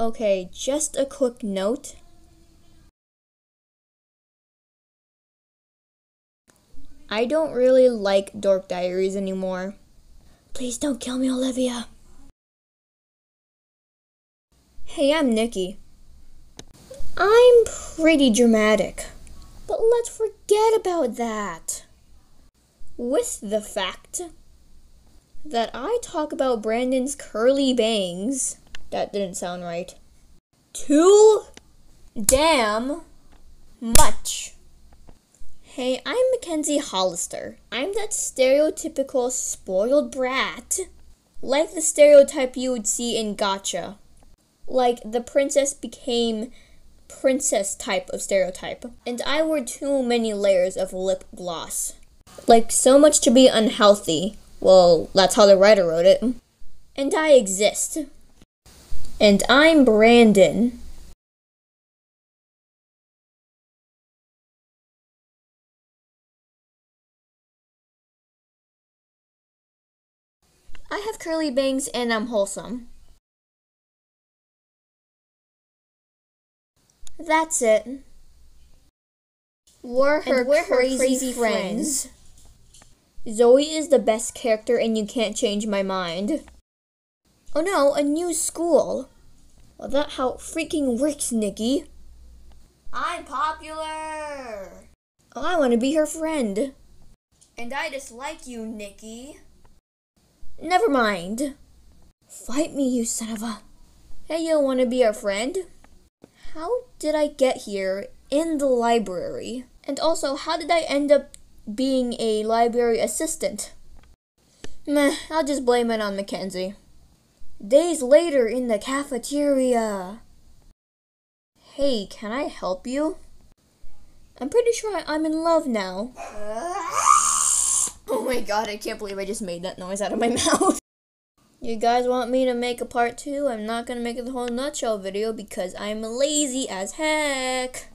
Okay, just a quick note. I don't really like Dork Diaries anymore. Please don't kill me, Olivia. Hey, I'm Nikki. I'm pretty dramatic. But let's forget about that. With the fact that I talk about Brandon's curly bangs. That didn't sound right. Too damn much. Hey, I'm Mackenzie Hollister. I'm that stereotypical spoiled brat. Like the stereotype you would see in Gacha. Like the princess became princess type of stereotype. And I wore too many layers of lip gloss. Like so much to be unhealthy. Well, that's how the writer wrote it. And I exist. And I'm Brandon. I have curly bangs and I'm wholesome. That's it. We're her, we're her crazy, crazy friends. Zoey is the best character and you can't change my mind. Oh no, a new school. Well, that how it freaking works, Nikki. I'm popular. Oh, I want to be her friend. And I dislike you, Nikki. Never mind. Fight me, you son of a. Hey, you want to be our friend? How did I get here in the library? And also, how did I end up being a library assistant? Meh, I'll just blame it on Mackenzie. Days later in the cafeteria. Hey, can I help you? I'm pretty sure I'm in love now. Oh my god, I can't believe I just made that noise out of my mouth. You guys want me to make a part two? I'm not gonna make it the whole nutshell video because I'm lazy as heck.